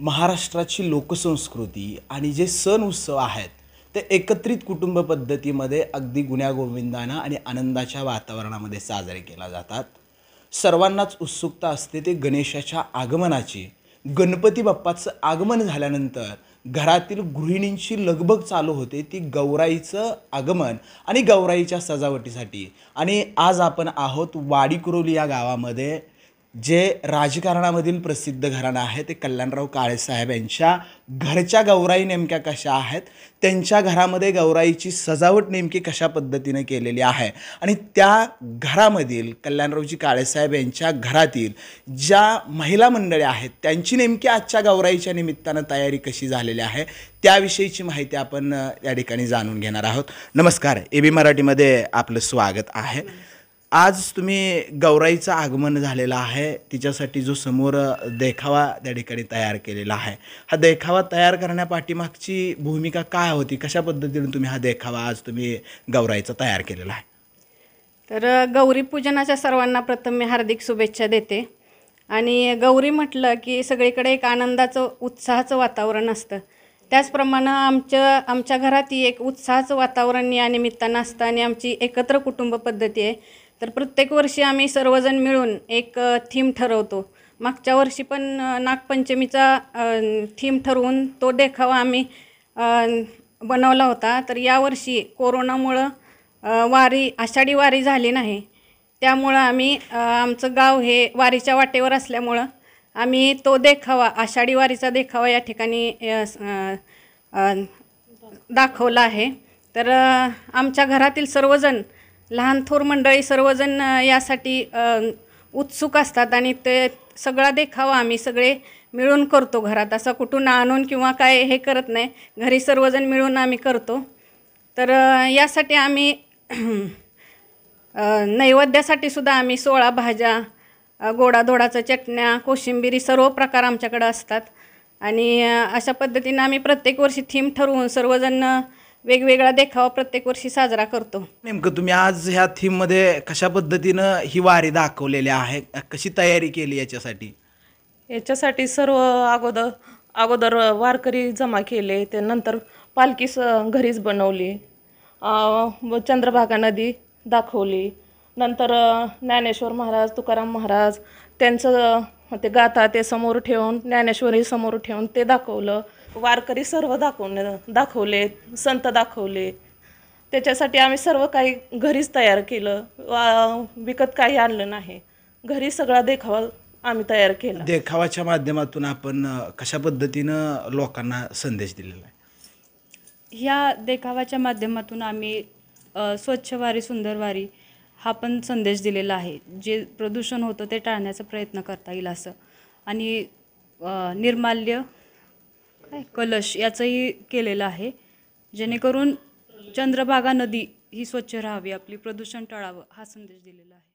महाराष्ट्राची लोकसंस्कृती आणि जे सण उत्सव आहेत ते एकत्रित कुटुंब पद्धतीमध्ये अगदी गुण्यागोविंदानं आणि आनंदाच्या वातावरणामध्ये साजरे केला जातात. सर्वांनाच उत्सुकता असते ते गणेशाच्या आगमनाची. गणपती बाप्पाचं आगमन झाल्यानंतर घरातील गृहिणींची लगबग चालू होते ती गौराईचं आगमन आणि गौराईच्या सजावटीसाठी. आणि आज आपण आहोत वाडीकुरोली या गावामध्ये. जे राजकारणामधील प्रसिद्ध घराणं आहे ते कल्याणराव काळेसाहेब यांच्या घरच्या गौराई नेमक्या कशा आहेत त्यांच्या घरामध्ये गौराईची सजावट नेमकी कशा पद्धतीने केलेली आहे आणि त्या घरामधील कल्याणरावजी काळेसाहेब यांच्या घरातील ज्या महिला मंडळी आहेत त्यांची नेमकी आजच्या गौराईच्या निमित्तानं तयारी कशी झालेली आहे त्याविषयीची माहिती आपण या ठिकाणी जाणून घेणार आहोत. नमस्कार ए बी मराठीमध्ये आपलं स्वागत आहे. आज तुम्ही गौराईचं आगमन झालेलं आहे. तिच्यासाठी जो समोर देखावा त्या ठिकाणी तयार केलेला आहे. हा देखावा तयार करण्यापाठीमागची भूमिका काय होती? कशा पद्धतीने तुम्ही हा देखावा आज तुम्ही गौराईचा तयार केलेला आहे? तर गौरी पूजनाच्या सर्वांना प्रथम मी हार्दिक शुभेच्छा देते. आणि गौरी म्हटलं की सगळीकडे एक आनंदाचं उत्साहाचं वातावरण असतं. त्याचप्रमाणे आमच्या आमच्या घरातही एक उत्साहाचं वातावरण या निमित्तानं असतं आणि आमची एकत्र कुटुंब पद्धती आहे. तर प्रत्येक वर्षी आम्ही सर्वजण मिळून एक थीम ठरवतो. मागच्या वर्षी पण नागपंचमीचा थीम ठरवून तो देखावा आम्ही बनवला होता. तर यावर्षी कोरोनामुळं वारी आषाढी वारी झाली नाही. त्यामुळं आम्ही आमचं गाव हे वारीच्या वाटेवर असल्यामुळं आम्ही तो देखावा आषाढी वारीचा देखावा या ठिकाणी दाखवला आहे. तर आमच्या घरातील सर्वजण लहान थोर मंडळी सर्वजण यासाठी उत्सुक असतात आणि ते सगळा देखावा आम्ही सगळे मिळून करतो घरात. असं कुठून आणून किंवा काय हे करत नाही. घरी सर्वजण मिळून आम्ही करतो. तर यासाठी आम्ही नैवेद्यासाठी सुद्धा आम्ही सोळा भाज्या गोडाधोडाचं चटण्या कोशिंबिरी सर्व प्रकार आमच्याकडं असतात. आणि अशा पद्धतीनं आम्ही प्रत्येक वर्षी थीम ठरवून सर्वजण वेगवेगळा देखावा प्रत्येक वर्षी साजरा करतो. नेमकं तुम्ही आज ह्या थीममध्ये कशा पद्धतीनं ही वारी दाखवलेली आहे? कशी तयारी केली याच्यासाठी? याच्यासाठी सर्व अगोदर अगोदर वारकरी जमा केले ते नंतर पालखी स घरीच बनवली. चंद्रभागा नदी दाखवली. नंतर ज्ञानेश्वर महाराज तुकाराम महाराज त्यांचं ते गाथा ते समोर ठेवून ज्ञानेश्वरी समोर ठेवून ते दाखवलं. वारकरी सर्व दाखवणे दाखवले संत दाखवले. त्याच्यासाठी आम्ही सर्व काही घरीच तयार केलं. वा- विकत काही आणलं नाही. घरी सगळा देखावा आम्ही तयार केला. देखावाच्या माध्यमातून आपण कशा पद्धतीनं लोकांना संदेश दिलेला आहे? ह्या देखावाच्या माध्यमातून आम्ही स्वच्छ वारी सुंदर वारी हा पण संदेश दिलेला आहे. जे प्रदूषण होतं ते टाळण्याचा प्रयत्न करता येईल असं. आणि निर्माल्य काय कलश याचंही केलेलं आहे. जेणेकरून चंद्रभागा नदी ही स्वच्छ राहावी. आपली प्रदूषण टाळावं हा संदेश दिलेला आहे.